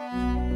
Música